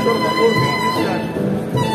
pastor, por favor, vem.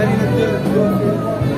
very natural.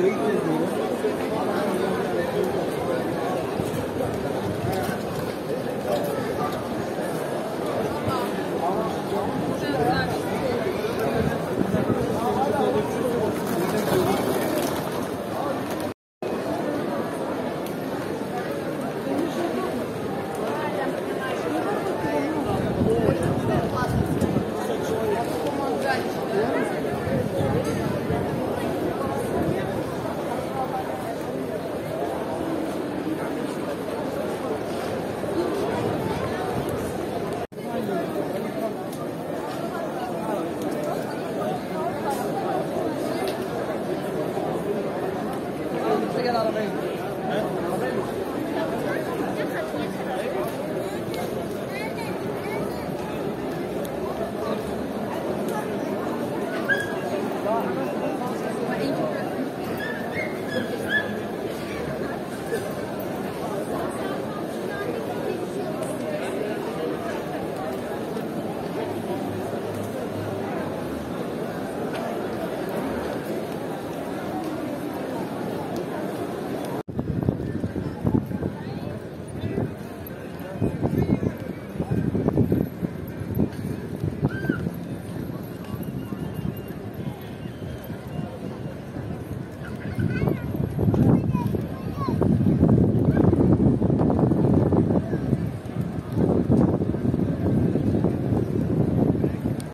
1.0